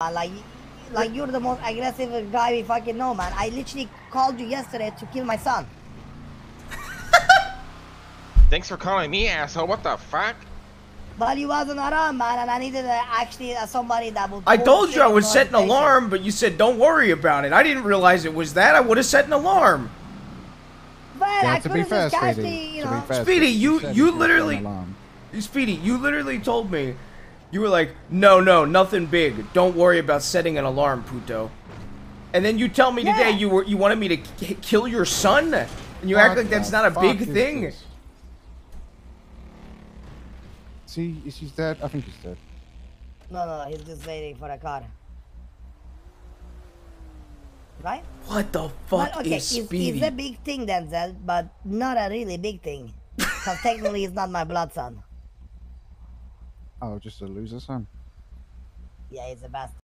man. Like, like you're the most aggressive guy we fucking know, man. I literally called you yesterday to kill my son. Thanks for calling me, asshole. What the fuck? But you wasn't around, man, and I needed uh, actually uh, somebody that would. I told you I shit would set an alarm, but you said don't worry about it. I didn't realize it was that. I would have set an alarm. But Yeah, I to could be have fair, just cashed Speedy, the, you know. Speedy, you- you you literally- Speedy, you literally told me, you were like, no, no, nothing big. Don't worry about setting an alarm, Puto. And then you tell me today you were you wanted me to k- kill your son, and you What act like that's the not a fuck big thing. this? See, is he's dead? I think he's dead. No, no, he's just waiting for a car. Right? What the fuck But okay, is it's, Speedy? it's a big thing, Denzel, but not a really big thing. Because technically, he's not my blood son. Oh, just a loser son. Yeah, he's a bastard.